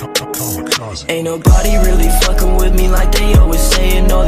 Ain't nobody really fucking with me like they always saying all